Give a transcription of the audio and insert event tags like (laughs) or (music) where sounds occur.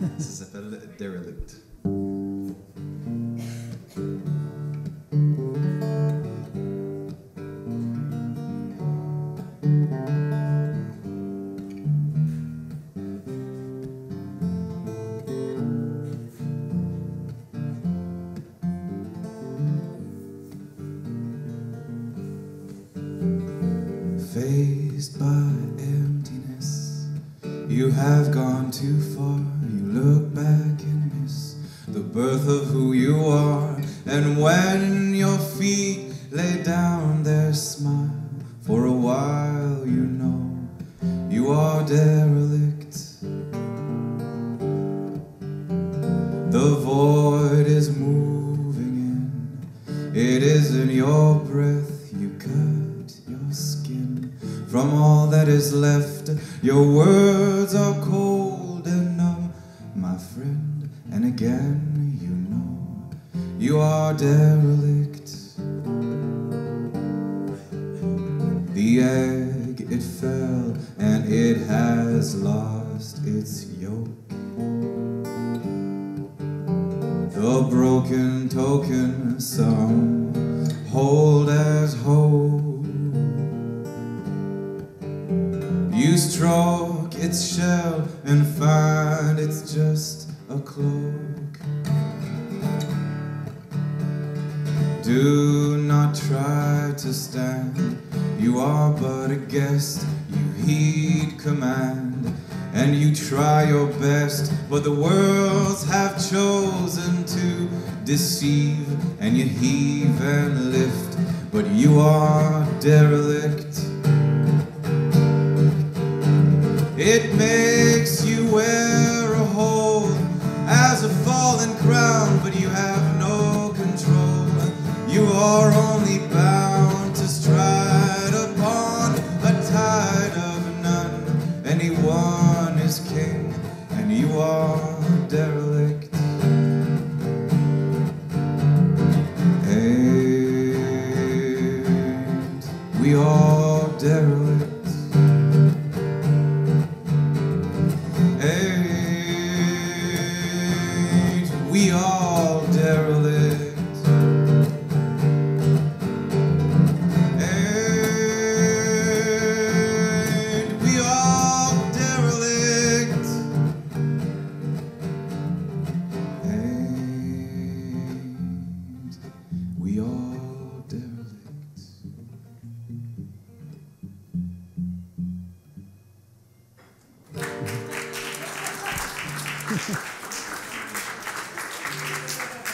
Ça s'appelle Derelict. Faced by you have gone too far. You look back and miss the birth of who you are. And when your feet lay down their smile, for a while you know you are derelict. The void is moving in, it is in your breath you cut your skin from all that is left. Your words are cold and numb, my friend, and again you know you are derelict. The egg, it fell and it has lost its yolk. The broken token some You stroke its shell and find it's just a cloak. Do not try to stand, you are but a guest. You heed command and you try your best, but the worlds have chosen to deceive, and you heave and lift, but you are derelict. It makes you wear a hole as a fallen crown, but you have no control. You are only bound to stride upon a tide of none. Anyone is king, and you are derelict. And we are derelict. We all derelict? Ain't we all derelict? Ain't we all derelict? (laughs)